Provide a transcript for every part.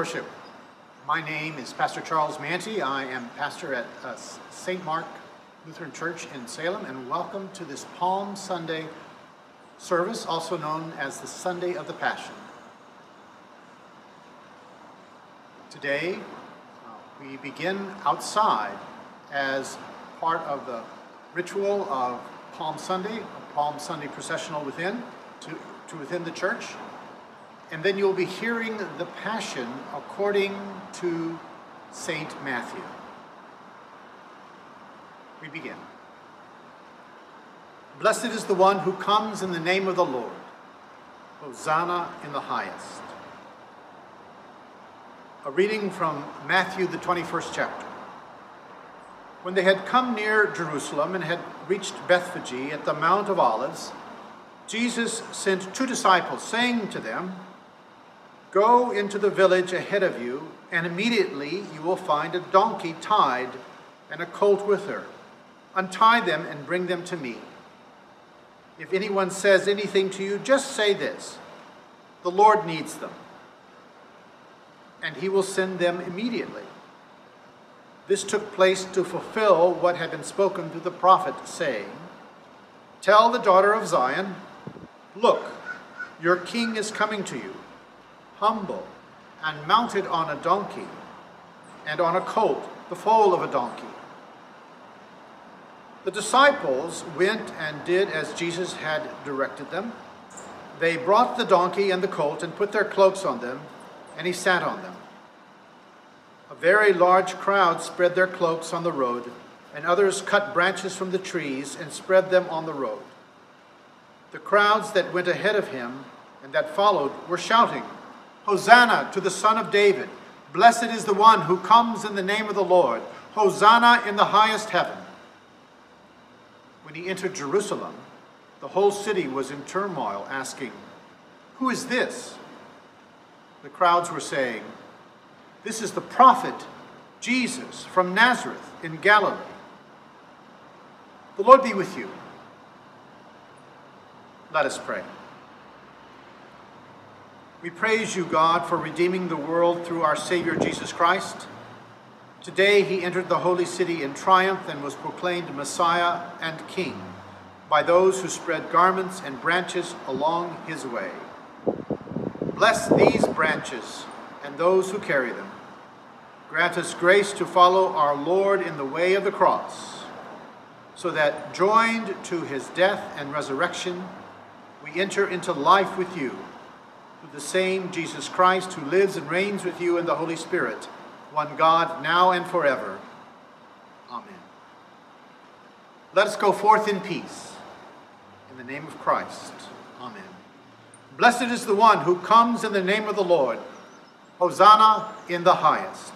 Worship. My name is Pastor Charles Manty. I am pastor at uh, St. Mark Lutheran Church in Salem, and welcome to this Palm Sunday service, also known as the Sunday of the Passion. Today, uh, we begin outside as part of the ritual of Palm Sunday, a Palm Sunday processional within, to, to within the church. And then you'll be hearing the Passion according to St. Matthew. We begin. Blessed is the one who comes in the name of the Lord. Hosanna in the highest. A reading from Matthew, the 21st chapter. When they had come near Jerusalem and had reached Bethphage at the Mount of Olives, Jesus sent two disciples, saying to them, Go into the village ahead of you, and immediately you will find a donkey tied and a colt with her. Untie them and bring them to me. If anyone says anything to you, just say this The Lord needs them, and he will send them immediately. This took place to fulfill what had been spoken through the prophet, saying, Tell the daughter of Zion, Look, your king is coming to you humble, and mounted on a donkey, and on a colt, the foal of a donkey. The disciples went and did as Jesus had directed them. They brought the donkey and the colt and put their cloaks on them, and he sat on them. A very large crowd spread their cloaks on the road, and others cut branches from the trees and spread them on the road. The crowds that went ahead of him and that followed were shouting, Hosanna to the Son of David. Blessed is the one who comes in the name of the Lord. Hosanna in the highest heaven. When he entered Jerusalem, the whole city was in turmoil, asking, Who is this? The crowds were saying, This is the prophet Jesus from Nazareth in Galilee. The Lord be with you. Let us pray. We praise you, God, for redeeming the world through our Savior Jesus Christ. Today he entered the holy city in triumph and was proclaimed Messiah and King by those who spread garments and branches along his way. Bless these branches and those who carry them. Grant us grace to follow our Lord in the way of the cross, so that, joined to his death and resurrection, we enter into life with you the same Jesus Christ who lives and reigns with you in the Holy Spirit, one God, now and forever. Amen. Let us go forth in peace. In the name of Christ. Amen. Blessed is the one who comes in the name of the Lord. Hosanna in the highest.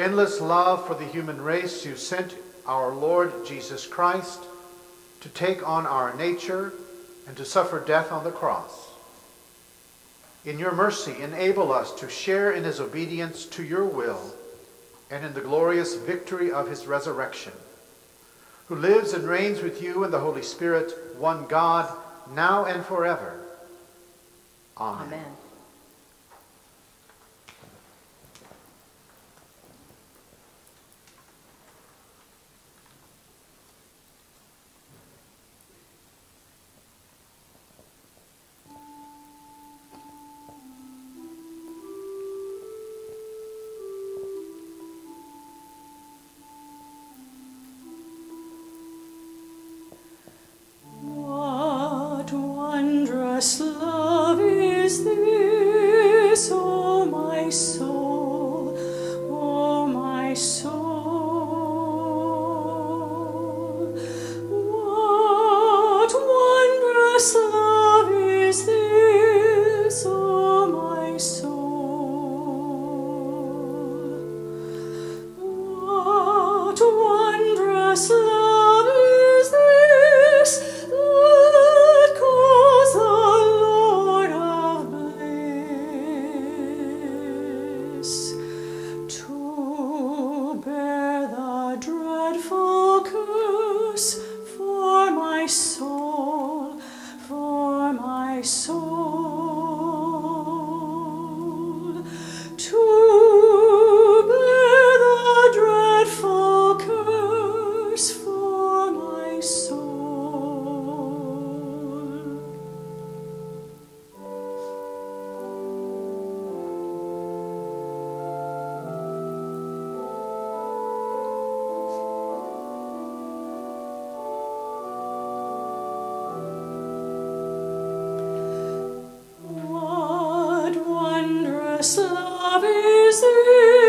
Endless love for the human race, you sent our Lord Jesus Christ to take on our nature and to suffer death on the cross. In your mercy, enable us to share in his obedience to your will and in the glorious victory of his resurrection, who lives and reigns with you in the Holy Spirit, one God, now and forever. Amen. Amen. The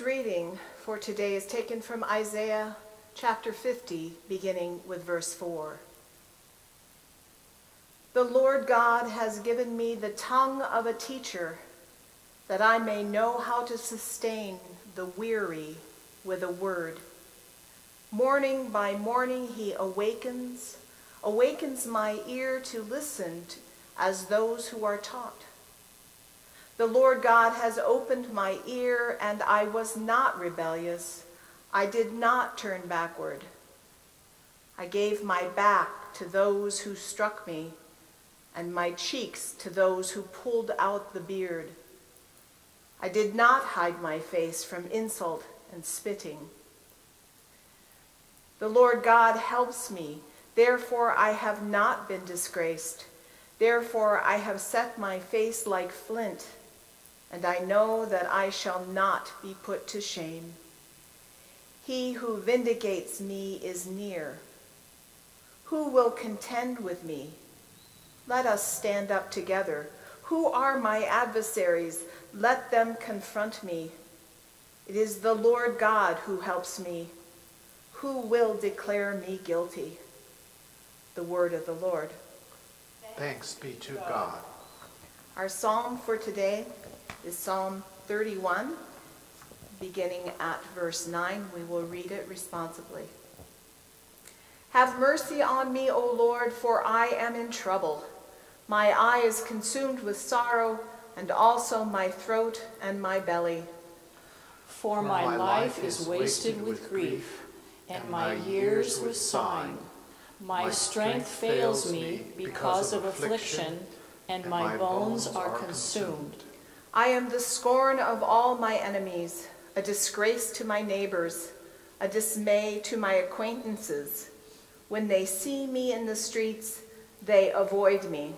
reading for today is taken from Isaiah chapter 50, beginning with verse 4. The Lord God has given me the tongue of a teacher, that I may know how to sustain the weary with a word. Morning by morning he awakens, awakens my ear to listen to, as those who are taught. The Lord God has opened my ear, and I was not rebellious. I did not turn backward. I gave my back to those who struck me, and my cheeks to those who pulled out the beard. I did not hide my face from insult and spitting. The Lord God helps me, therefore I have not been disgraced. Therefore I have set my face like flint, and I know that I shall not be put to shame. He who vindicates me is near. Who will contend with me? Let us stand up together. Who are my adversaries? Let them confront me. It is the Lord God who helps me. Who will declare me guilty? The word of the Lord. Thanks be to God. Our psalm for today is Psalm 31, beginning at verse 9. We will read it responsibly. Have mercy on me, O Lord, for I am in trouble. My eye is consumed with sorrow, and also my throat and my belly. For my life is wasted with grief, and my years with sighing. My strength fails me because of affliction, and my bones are consumed. I am the scorn of all my enemies, a disgrace to my neighbors, a dismay to my acquaintances. When they see me in the streets, they avoid me.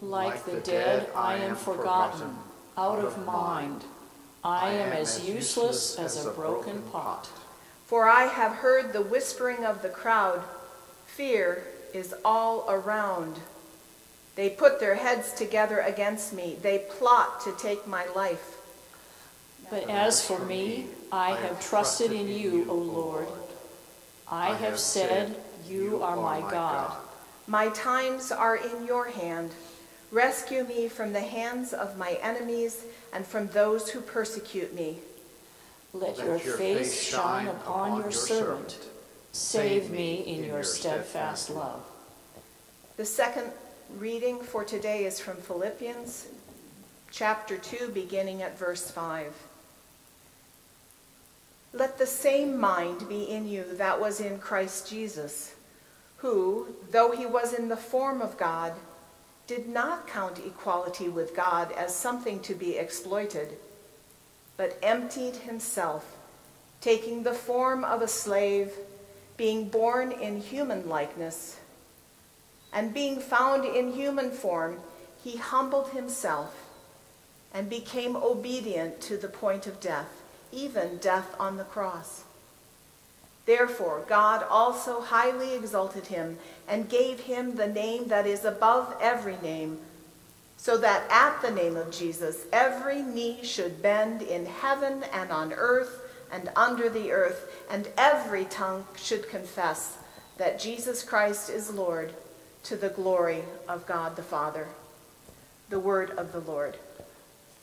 Like the dead, I am forgotten, out of mind. I am as useless as a broken pot. For I have heard the whispering of the crowd. Fear is all around. They put their heads together against me. They plot to take my life. But as for me, I have trusted in you, O Lord. I have said, You are my God. My times are in your hand. Rescue me from the hands of my enemies and from those who persecute me. Let your face shine upon your servant. Save me in your steadfast love. The second reading for today is from Philippians chapter 2, beginning at verse 5. Let the same mind be in you that was in Christ Jesus, who, though he was in the form of God, did not count equality with God as something to be exploited, but emptied himself, taking the form of a slave, being born in human likeness. And being found in human form, he humbled himself and became obedient to the point of death, even death on the cross. Therefore, God also highly exalted him and gave him the name that is above every name, so that at the name of Jesus every knee should bend in heaven and on earth and under the earth, and every tongue should confess that Jesus Christ is Lord to the glory of God the Father. The word of the Lord.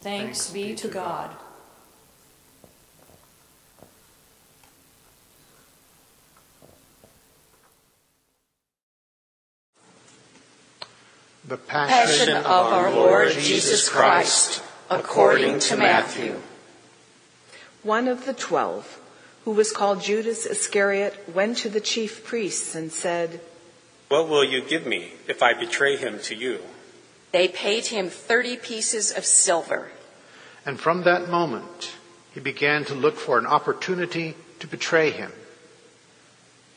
Thanks, be to God. The Passion of our Lord Jesus Christ, according to Matthew. One of the twelve, who was called Judas Iscariot, went to the chief priests and said, What will you give me if I betray him to you? They paid him 30 pieces of silver. And from that moment, he began to look for an opportunity to betray him.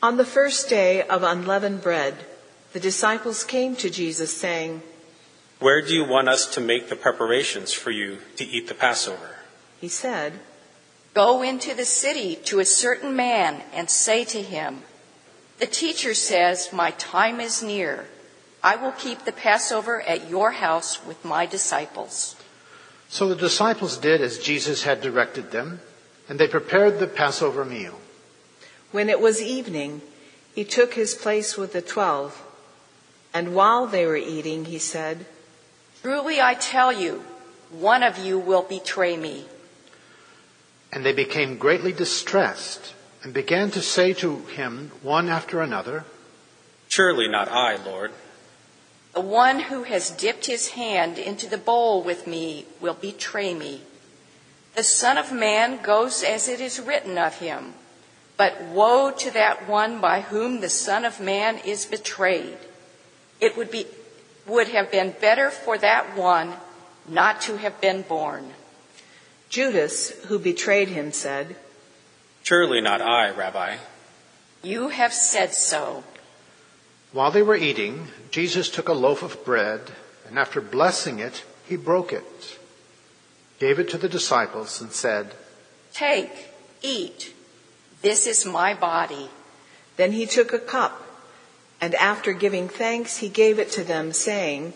On the first day of unleavened bread, the disciples came to Jesus saying, Where do you want us to make the preparations for you to eat the Passover? He said, Go into the city to a certain man and say to him, The teacher says, My time is near. I will keep the Passover at your house with my disciples. So the disciples did as Jesus had directed them, and they prepared the Passover meal. When it was evening, he took his place with the twelve, and while they were eating, he said, Truly I tell you, one of you will betray me. And they became greatly distressed and began to say to him one after another, Surely not I, Lord. The one who has dipped his hand into the bowl with me will betray me. The Son of Man goes as it is written of him. But woe to that one by whom the Son of Man is betrayed. It would, be, would have been better for that one not to have been born. Judas, who betrayed him, said, Surely not I, Rabbi. You have said so. While they were eating, Jesus took a loaf of bread, and after blessing it, he broke it, gave it to the disciples, and said, Take, eat. This is my body. Then he took a cup, and after giving thanks, he gave it to them, saying,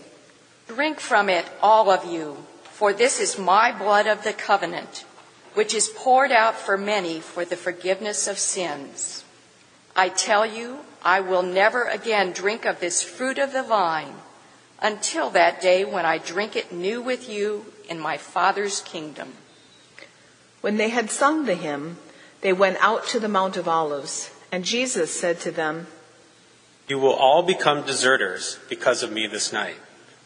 Drink from it, all of you, for this is my blood of the covenant, which is poured out for many for the forgiveness of sins. I tell you, I will never again drink of this fruit of the vine until that day when I drink it new with you in my Father's kingdom. When they had sung the hymn, they went out to the Mount of Olives, and Jesus said to them, You will all become deserters because of me this night.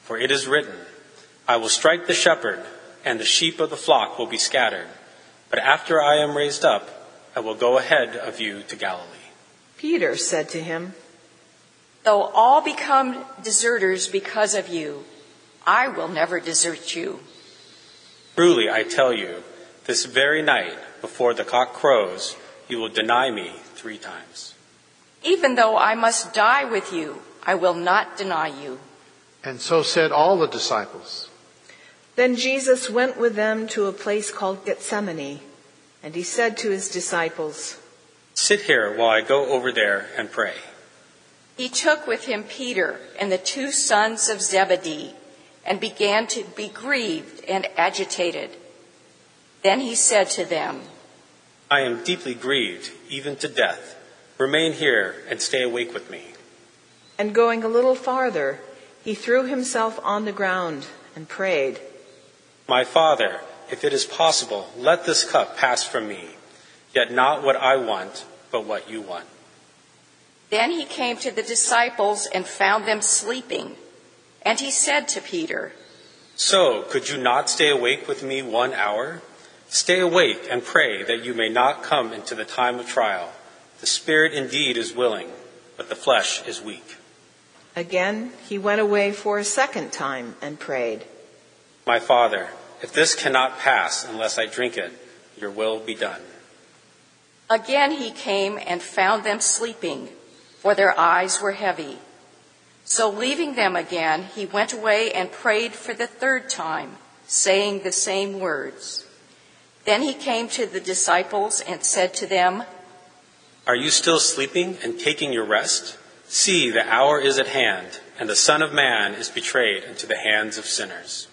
For it is written, I will strike the shepherd, and the sheep of the flock will be scattered. But after I am raised up, I will go ahead of you to Galilee. Peter said to him, Though all become deserters because of you, I will never desert you. Truly, I tell you, this very night, before the cock crows, you will deny me three times. Even though I must die with you, I will not deny you. And so said all the disciples. Then Jesus went with them to a place called Gethsemane, and he said to his disciples, Sit here while I go over there and pray. He took with him Peter and the two sons of Zebedee and began to be grieved and agitated. Then he said to them, I am deeply grieved, even to death. Remain here and stay awake with me. And going a little farther, he threw himself on the ground and prayed, My Father, if it is possible, let this cup pass from me. Yet not what I want, but what you want. Then he came to the disciples and found them sleeping. And he said to Peter, So, could you not stay awake with me one hour? Stay awake and pray that you may not come into the time of trial. The spirit indeed is willing, but the flesh is weak. Again, he went away for a second time and prayed, My Father, if this cannot pass unless I drink it, your will be done. Again he came and found them sleeping, for their eyes were heavy. So leaving them again, he went away and prayed for the third time, saying the same words. Then he came to the disciples and said to them, Are you still sleeping and taking your rest? See, the hour is at hand, and the Son of Man is betrayed into the hands of sinners.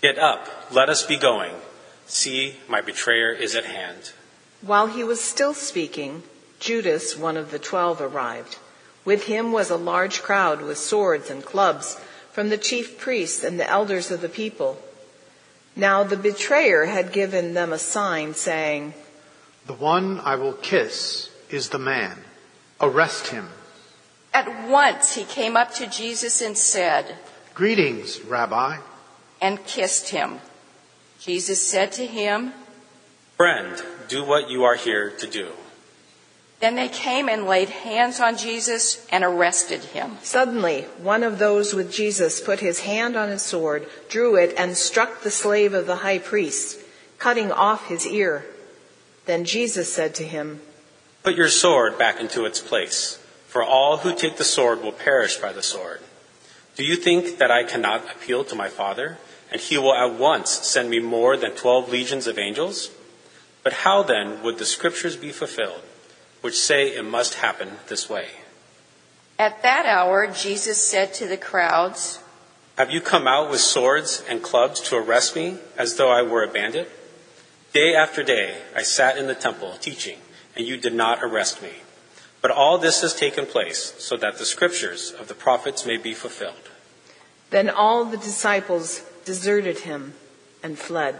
Get up, let us be going. See, my betrayer is at hand. While he was still speaking, Judas, one of the twelve, arrived. With him was a large crowd with swords and clubs from the chief priests and the elders of the people. Now the betrayer had given them a sign saying, The one I will kiss is the man. Arrest him. At once he came up to Jesus and said, Greetings, Rabbi. And kissed him. Jesus said to him, Friend, do what you are here to do. Then they came and laid hands on Jesus and arrested him. Suddenly, one of those with Jesus put his hand on his sword, drew it, and struck the slave of the high priest, cutting off his ear. Then Jesus said to him, Put your sword back into its place, for all who take the sword will perish by the sword. Do you think that I cannot appeal to my Father, and he will at once send me more than twelve legions of angels? But how then would the scriptures be fulfilled, which say it must happen this way? At that hour, Jesus said to the crowds, Have you come out with swords and clubs to arrest me as though I were a bandit? Day after day I sat in the temple teaching, and you did not arrest me. But all this has taken place so that the scriptures of the prophets may be fulfilled. Then all the disciples deserted him and fled.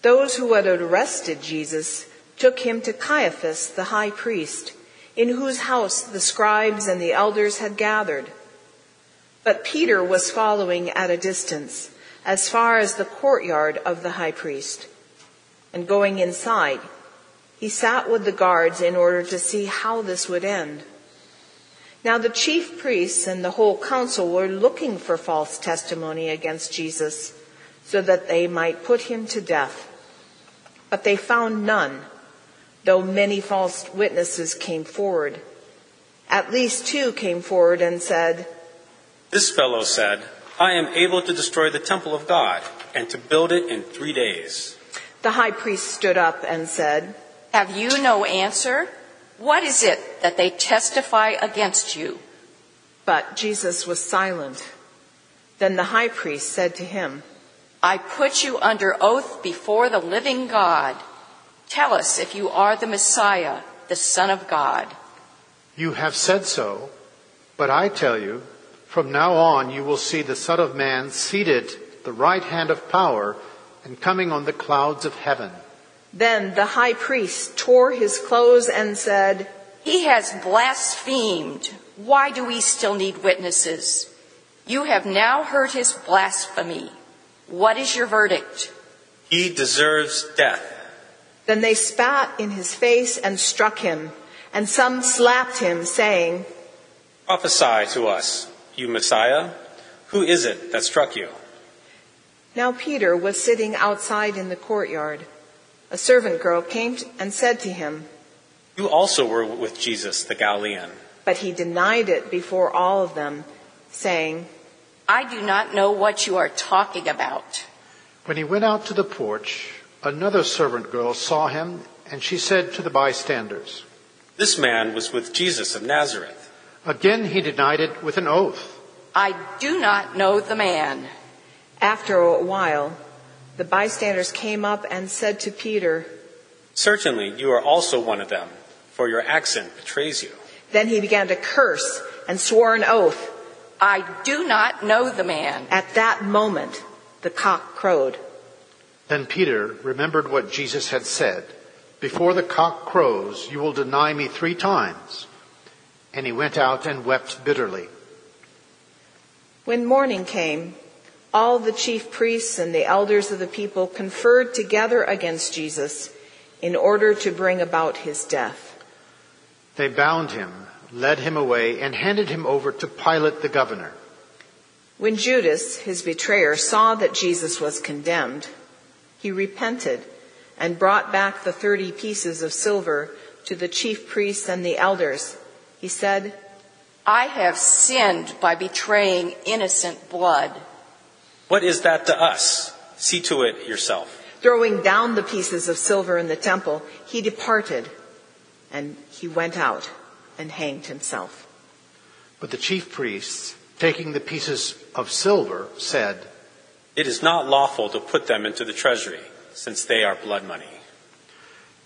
Those who had arrested Jesus took him to Caiaphas, the high priest, in whose house the scribes and the elders had gathered. But Peter was following at a distance, as far as the courtyard of the high priest. And going inside, he sat with the guards in order to see how this would end. Now the chief priests and the whole council were looking for false testimony against Jesus so that they might put him to death. But they found none, though many false witnesses came forward. At least two came forward and said, This fellow said, I am able to destroy the temple of God and to build it in three days. The high priest stood up and said, Have you no answer? What is it that they testify against you? But Jesus was silent. Then the high priest said to him, I put you under oath before the living God. Tell us if you are the Messiah, the Son of God. You have said so, but I tell you, from now on you will see the Son of Man seated at the right hand of power and coming on the clouds of heaven. Then the high priest tore his clothes and said, He has blasphemed. Why do we still need witnesses? You have now heard his blasphemy. What is your verdict? He deserves death. Then they spat in his face and struck him, and some slapped him, saying, Prophesy to us, you Messiah. Who is it that struck you? Now Peter was sitting outside in the courtyard. A servant girl came and said to him, You also were with Jesus the Galilean. But he denied it before all of them, saying, I do not know what you are talking about. When he went out to the porch, another servant girl saw him, and she said to the bystanders, This man was with Jesus of Nazareth. Again he denied it with an oath. I do not know the man. After a while, the bystanders came up and said to Peter, Certainly you are also one of them, for your accent betrays you. Then he began to curse and swore an oath. I do not know the man. At that moment, the cock crowed. Then Peter remembered what Jesus had said, Before the cock crows, you will deny me three times. And he went out and wept bitterly. When morning came, all the chief priests and the elders of the people conferred together against Jesus in order to bring about his death. They bound him, led him away, and handed him over to Pilate the governor. When Judas, his betrayer, saw that Jesus was condemned, he repented and brought back the thirty pieces of silver to the chief priests and the elders. He said, I have sinned by betraying innocent blood. What is that to us? See to it yourself. Throwing down the pieces of silver in the temple, he departed and he went out and hanged himself. But the chief priests, taking the pieces of silver, said, It is not lawful to put them into the treasury, since they are blood money.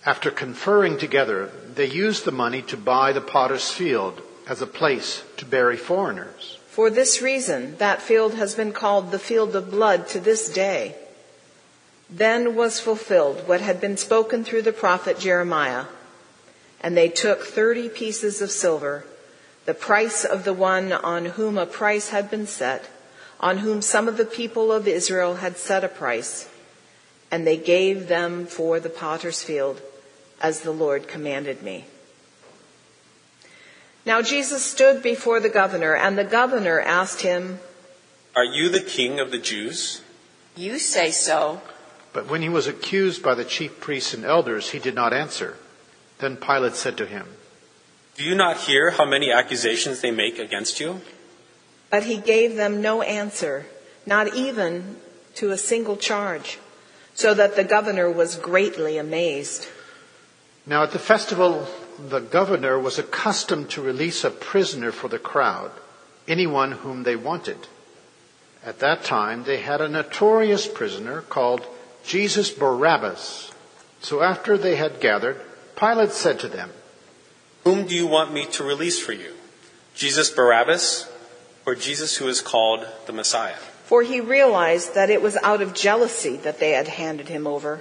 After conferring together, they used the money to buy the potter's field as a place to bury foreigners. For this reason, that field has been called the field of blood to this day. Then was fulfilled what had been spoken through the prophet Jeremiah. And they took thirty pieces of silver, the price of the one on whom a price had been set, on whom some of the people of Israel had set a price, and they gave them for the potter's field, as the Lord commanded me. Now Jesus stood before the governor, and the governor asked him, Are you the king of the Jews? You say so. But when he was accused by the chief priests and elders, he did not answer. Then Pilate said to him, Do you not hear how many accusations they make against you? But he gave them no answer, not even to a single charge, so that the governor was greatly amazed. Now at the festival, the governor was accustomed to release a prisoner for the crowd, anyone whom they wanted. At that time, they had a notorious prisoner called Jesus Barabbas. So after they had gathered, Pilate said to them, Whom do you want me to release for you? Jesus Barabbas or Jesus who is called the Messiah? For he realized that it was out of jealousy that they had handed him over.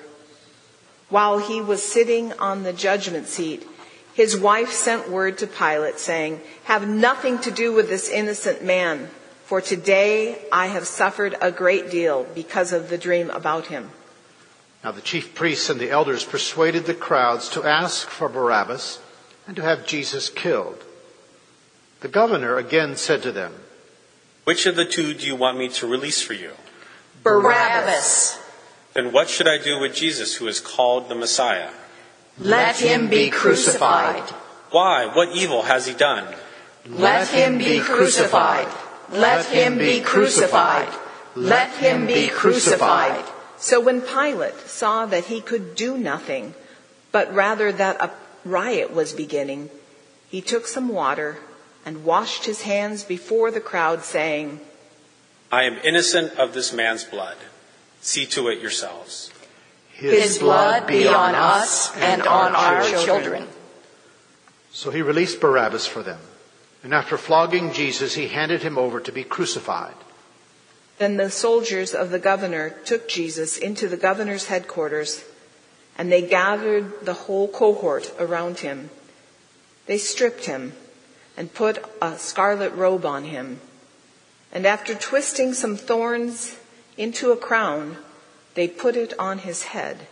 While he was sitting on the judgment seat, his wife sent word to Pilate saying, Have nothing to do with this innocent man, for today I have suffered a great deal because of the dream about him. Now the chief priests and the elders persuaded the crowds to ask for Barabbas and to have Jesus killed. The governor again said to them, Which of the two do you want me to release for you? Barabbas. Then what should I do with Jesus, who is called the Messiah? Let him be crucified. Why? What evil has he done? Let him be crucified. Let him be crucified. Let him be crucified. So when Pilate saw that he could do nothing, but rather that a riot was beginning, he took some water and washed his hands before the crowd, saying, I am innocent of this man's blood. See to it yourselves. His blood be on us and on our children. So he released Barabbas for them. And after flogging Jesus, he handed him over to be crucified. Then the soldiers of the governor took Jesus into the governor's headquarters, and they gathered the whole cohort around him. They stripped him and put a scarlet robe on him. And after twisting some thorns into a crown, they put it on his head.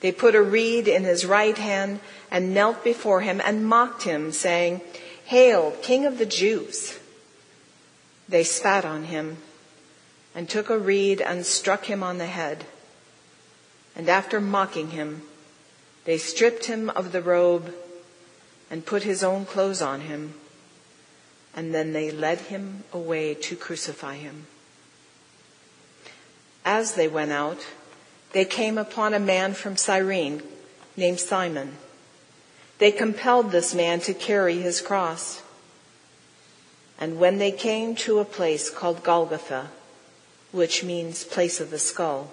They put a reed in his right hand and knelt before him and mocked him, saying, Hail, King of the Jews! They spat on him and took a reed and struck him on the head. And after mocking him, they stripped him of the robe and put his own clothes on him. And then they led him away to crucify him. As they went out, they came upon a man from Cyrene named Simon. They compelled this man to carry his cross. And when they came to a place called Golgotha, which means place of the skull,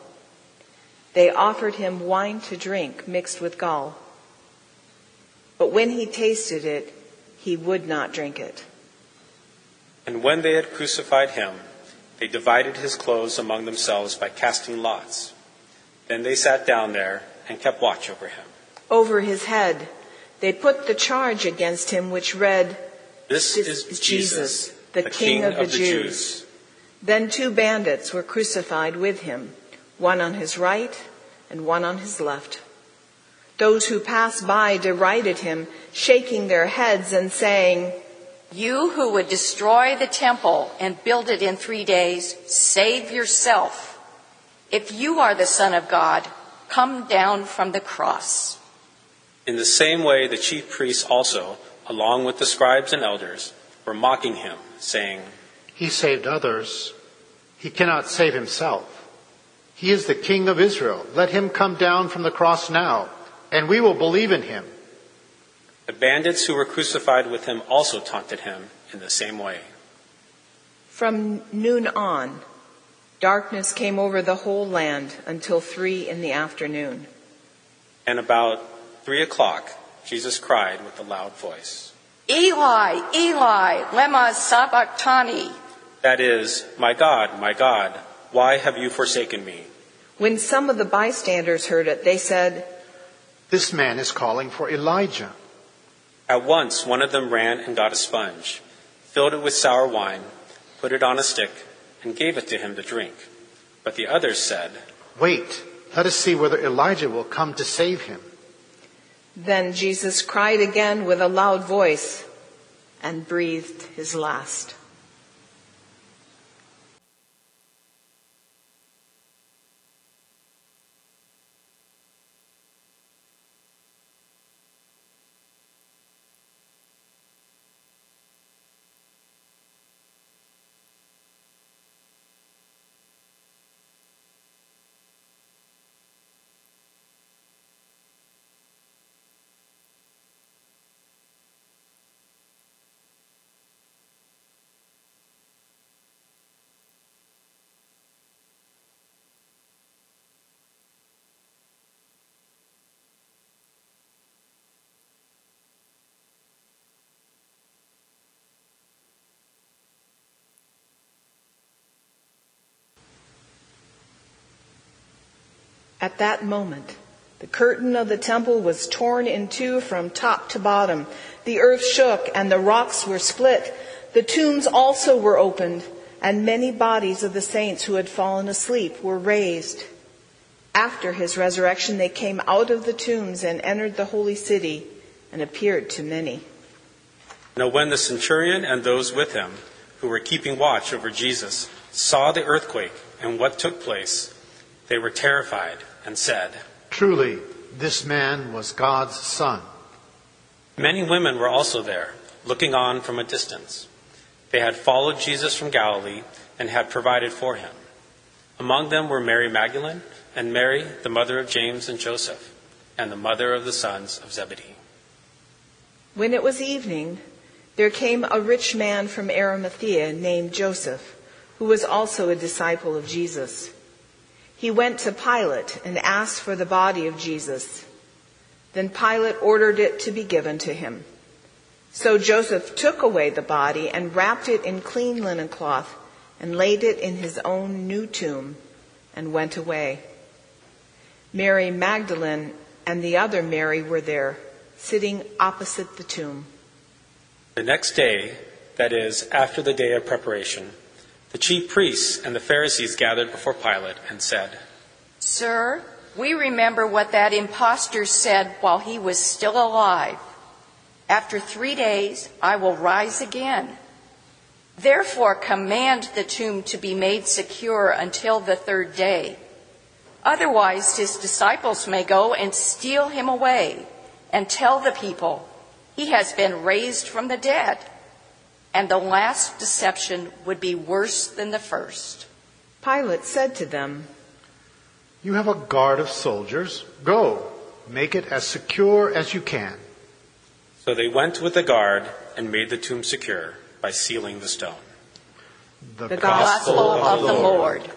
they offered him wine to drink mixed with gall. But when he tasted it, he would not drink it. And when they had crucified him, they divided his clothes among themselves by casting lots. Then they sat down there and kept watch over him. Over his head, they put the charge against him which read, This, This is Jesus, Jesus, the King of the Jews. Then two bandits were crucified with him, one on his right and one on his left. Those who passed by derided him, shaking their heads and saying, You who would destroy the temple and build it in three days, save yourself. If you are the Son of God, come down from the cross. In the same way, the chief priests also, along with the scribes and elders, were mocking him, saying, He saved others. He cannot save himself. He is the King of Israel. Let him come down from the cross now, and we will believe in him. The bandits who were crucified with him also taunted him in the same way. From noon on, darkness came over the whole land until three in the afternoon. And about three o'clock, Jesus cried with a loud voice, Eli, Eli, lema sabachthani. That is, My God, my God, why have you forsaken me? When some of the bystanders heard it, they said, This man is calling for Elijah. At once, one of them ran and got a sponge, filled it with sour wine, put it on a stick, and gave it to him to drink. But the others said, Wait, let us see whether Elijah will come to save him. Then Jesus cried again with a loud voice and breathed his last. At that moment, the curtain of the temple was torn in two from top to bottom. The earth shook and the rocks were split. The tombs also were opened, and many bodies of the saints who had fallen asleep were raised. After his resurrection, they came out of the tombs and entered the holy city and appeared to many. Now, when the centurion and those with him, who were keeping watch over Jesus, saw the earthquake and what took place, they were terrified and said, Truly, this man was God's Son. Many women were also there, looking on from a distance. They had followed Jesus from Galilee and had provided for him. Among them were Mary Magdalene and Mary, the mother of James and Joseph, and the mother of the sons of Zebedee. When it was evening, there came a rich man from Arimathea named Joseph, who was also a disciple of Jesus. He went to Pilate and asked for the body of Jesus. Then Pilate ordered it to be given to him. So Joseph took away the body and wrapped it in clean linen cloth and laid it in his own new tomb and went away. Mary Magdalene and the other Mary were there, sitting opposite the tomb. The next day, that is, after the day of preparation, the chief priests and the Pharisees gathered before Pilate and said, Sir, we remember what that impostor said while he was still alive. After three days, I will rise again. Therefore, command the tomb to be made secure until the third day. Otherwise, his disciples may go and steal him away and tell the people, he has been raised from the dead. And the last deception would be worse than the first. Pilate said to them, You have a guard of soldiers. Go, make it as secure as you can. So they went with the guard and made the tomb secure by sealing the stone. The, The gospel of the Lord. confess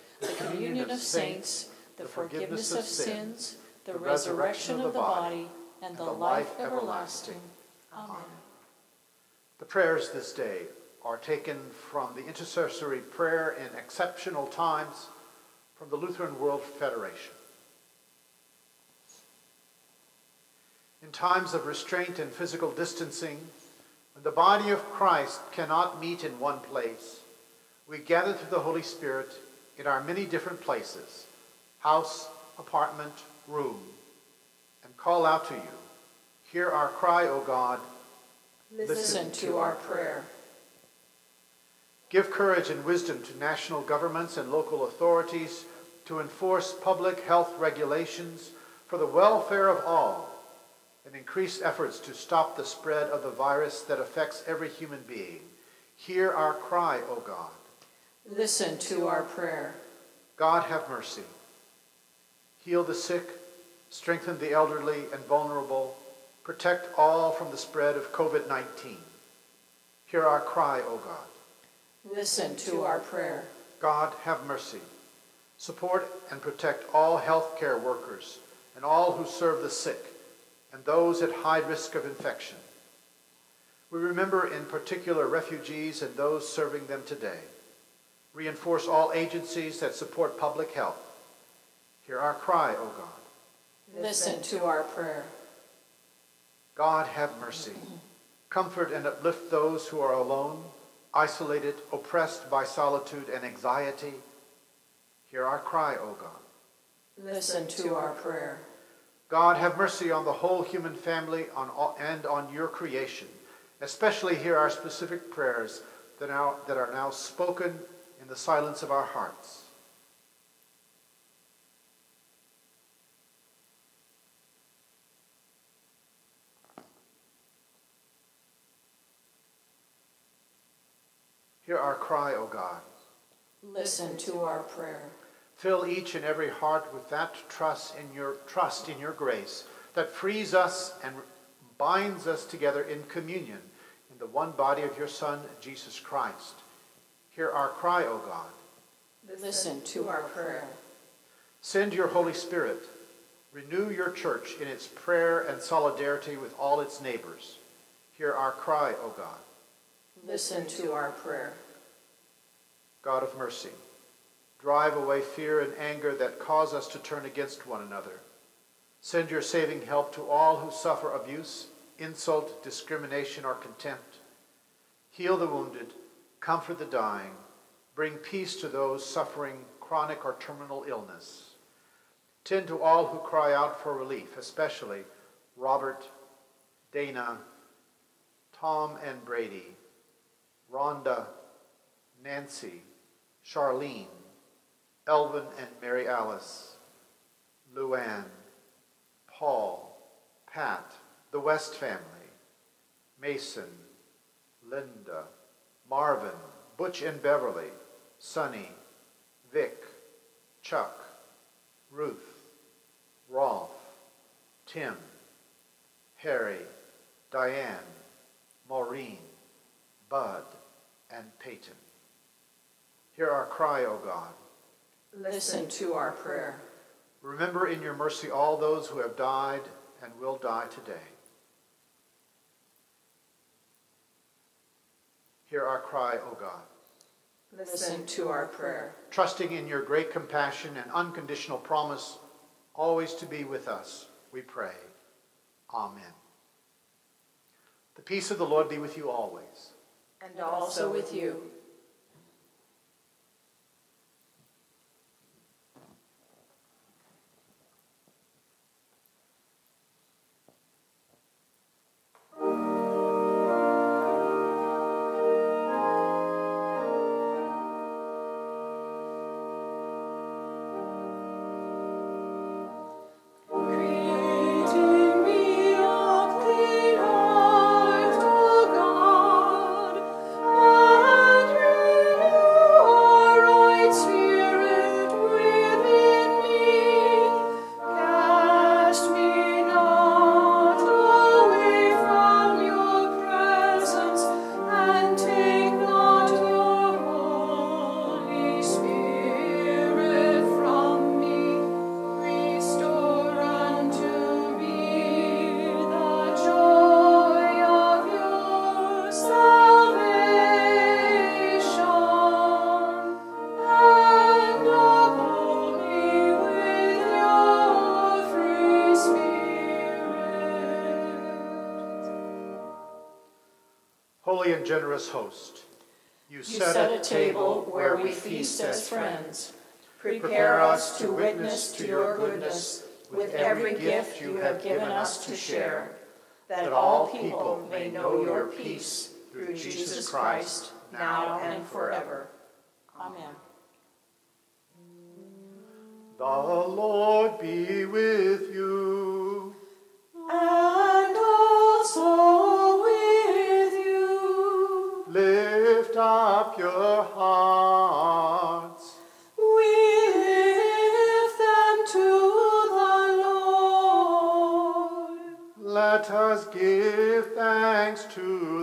the communion of saints, the forgiveness of sins, the resurrection of the body, and the life everlasting. Amen. The prayers this day are taken from the intercessory prayer in exceptional times from the Lutheran World Federation. in times of restraint and physical distancing, when the body of Christ cannot meet in one place, we gather to the Holy Spirit in our many different places house, apartment, room and call out to you. Hear our cry, O God. Listen, Listen to our prayer. Give courage and wisdom to national governments and local authorities to enforce public health regulations for the welfare of all and increased efforts to stop the spread of the virus that affects every human being. Hear our cry, O God. Listen to our prayer. God have mercy. Heal the sick, strengthen the elderly and vulnerable, protect all from the spread of COVID 19. Hear our cry, O God. Listen to our prayer. God have mercy. Support and protect all healthcare workers and all who serve the sick and those at high risk of infection. We remember in particular refugees and those serving them today. Reinforce all agencies that support public health. Hear our cry, O God. Listen to our prayer. God, have mercy. Comfort and uplift those who are alone, isolated, oppressed by solitude and anxiety. Hear our cry, O God. Listen to our prayer. God, have mercy on the whole human family on all, and on your creation. Especially hear our specific prayers that, now, that are now spoken the silence of our hearts. Hear our cry, O God. Listen to our prayer. Fill each and every heart with that trust in your trust in your grace that frees us and binds us together in communion in the one body of your Son, Jesus Christ. Hear our cry, O God. Listen to our prayer. Send your Holy Spirit. Renew your church in its prayer and solidarity with all its neighbors. Hear our cry, O God. Listen to our prayer. God of mercy, drive away fear and anger that cause us to turn against one another. Send your saving help to all who suffer abuse, insult, discrimination, or contempt. Heal the wounded, comfort the dying, bring peace to those suffering chronic or terminal illness. Tend to all who cry out for relief, especially Robert, Dana, Tom and Brady, Rhonda, Nancy, Charlene, Elvin and Mary Alice, Luann, Paul, Pat, the West family, Mason, Linda, Marvin, Butch and Beverly, Sonny, Vic, Chuck, Ruth, Rolf, Tim, Harry, Diane, Maureen, Bud, and Peyton. Hear our cry, O God. Listen to our prayer. Remember in your mercy all those who have died and will die today. Hear our cry, O God. Listen to our prayer. Trusting in your great compassion and unconditional promise always to be with us, we pray. Amen. The peace of the Lord be with you always. And also with you. Holy generous host, you, You set a table where we feast as friends. Prepare us to witness to your goodness with every gift you have given us to share, that all people may know your peace through Jesus Christ, now and forever. Amen. The Lord be with you. And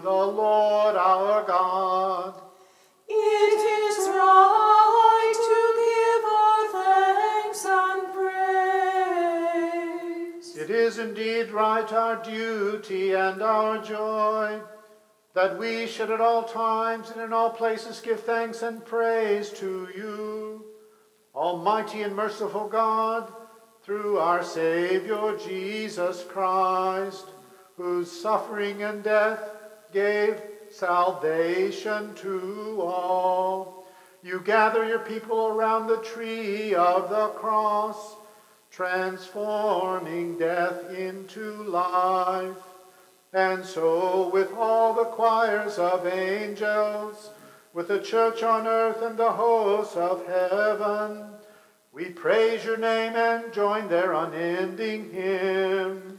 the Lord our God. It is right to give our thanks and praise. It is indeed right, our duty and our joy, that we should at all times and in all places give thanks and praise to you, Almighty and merciful God, through our Savior Jesus Christ, whose suffering and death gave salvation to all. You gather your people around the tree of the cross, transforming death into life. And so, with all the choirs of angels, with the church on earth and the hosts of heaven, we praise your name and join their unending hymn.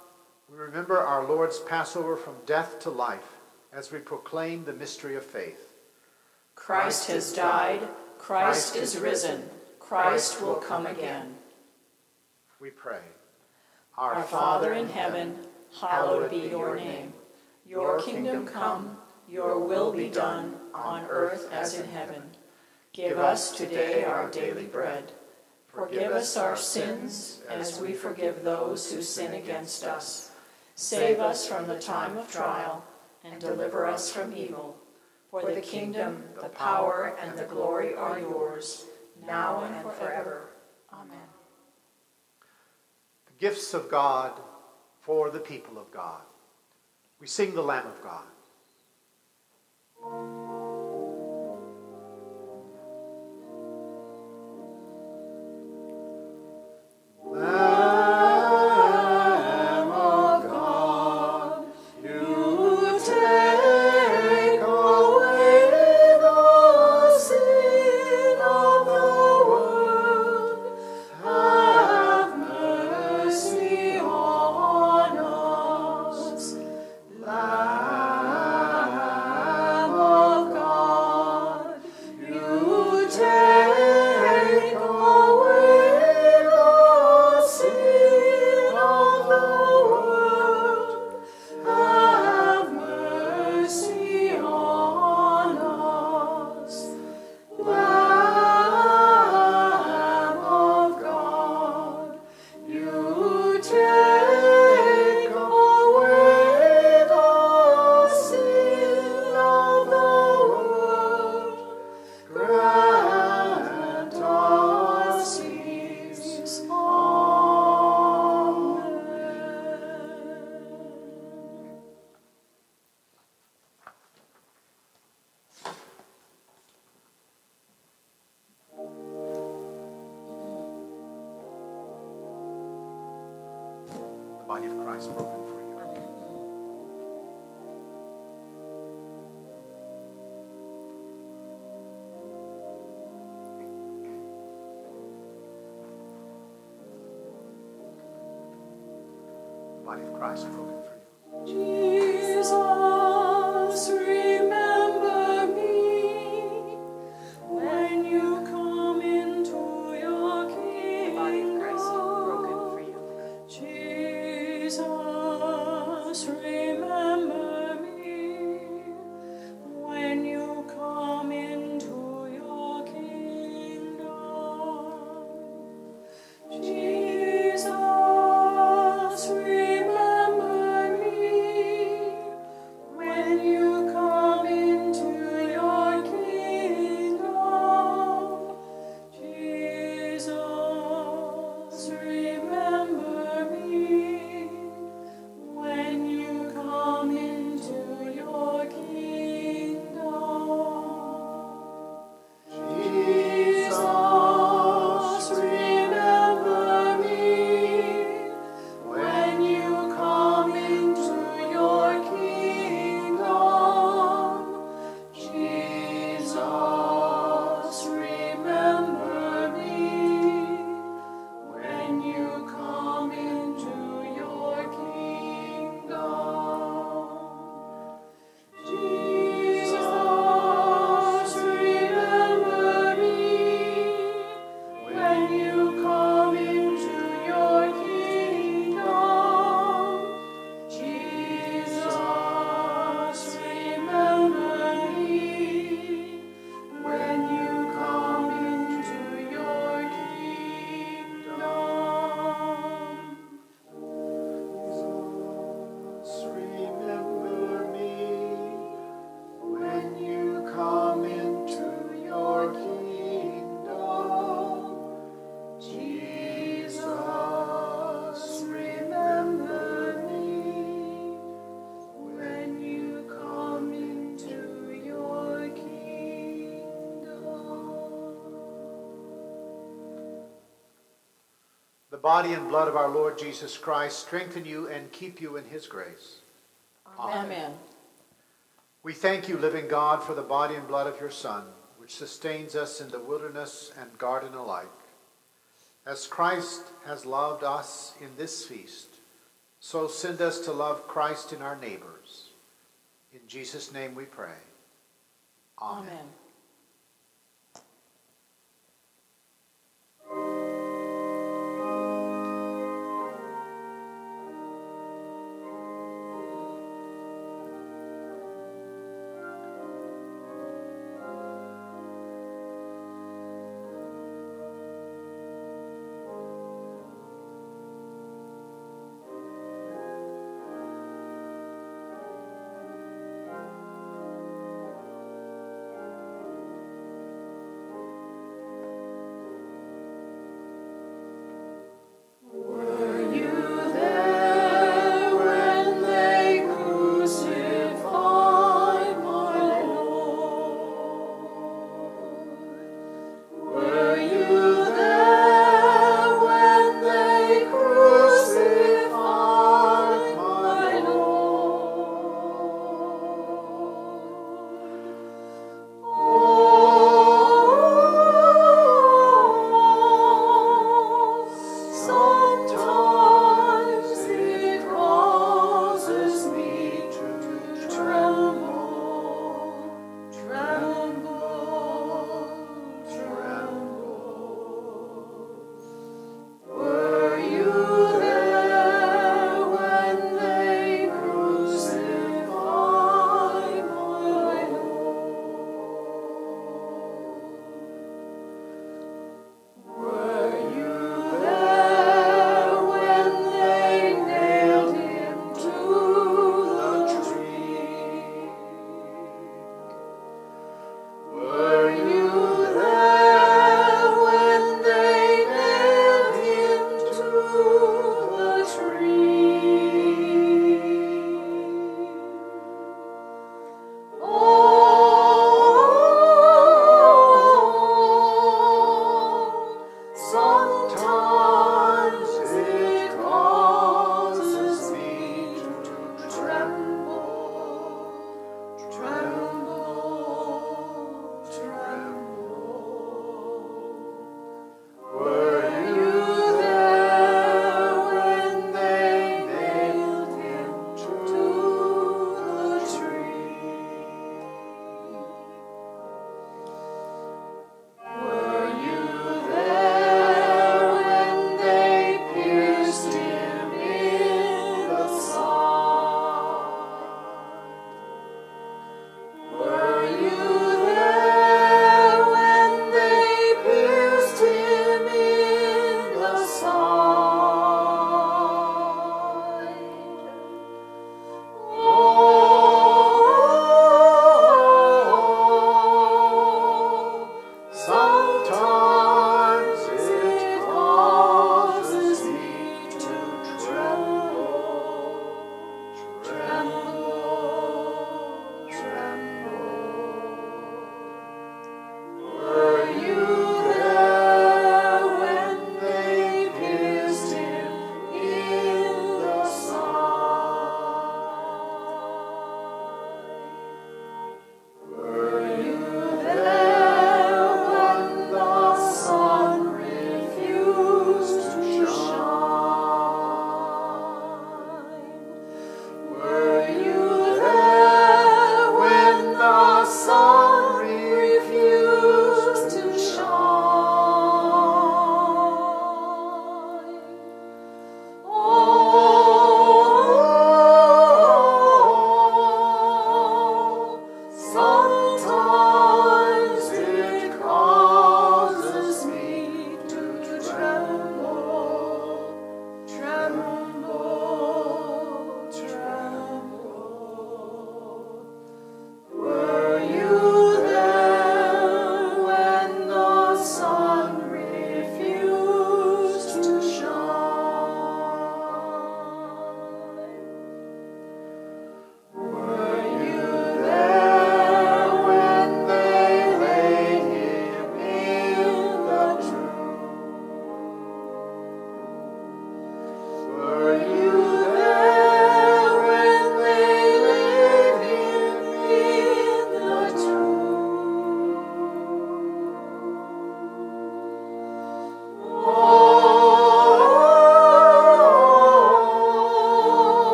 we remember our Lord's Passover from death to life as we proclaim the mystery of faith. Christ has died, Christ is risen, Christ will come again. We pray. Our Father in heaven, hallowed be your name. Your kingdom come, your will be done, on earth as in heaven. Give us today our daily bread. Forgive us our sins as we forgive those who sin against us. Save us from the time of trial and deliver us from evil. For the kingdom, the power, and the glory are yours, now and forever. Amen. The gifts of God for the people of God. We sing the Lamb of God. Body and blood of our Lord Jesus Christ strengthen you and keep you in his grace. Amen. We thank you, living God, for the body and blood of your Son, which sustains us in the wilderness and garden alike. As Christ has loved us in this feast, so send us to love Christ in our neighbors. In Jesus' name we pray.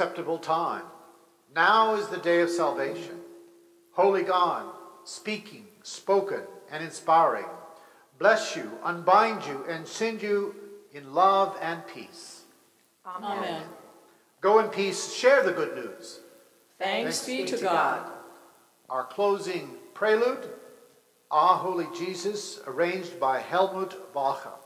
Acceptable time. Now is the day of salvation. Holy God, speaking, spoken, and inspiring, bless you, unbind you, and send you in love and peace. Amen. Go in peace, share the good news. Thanks be to God. Our closing prelude, Ah Holy Jesus, arranged by Helmut Walcha.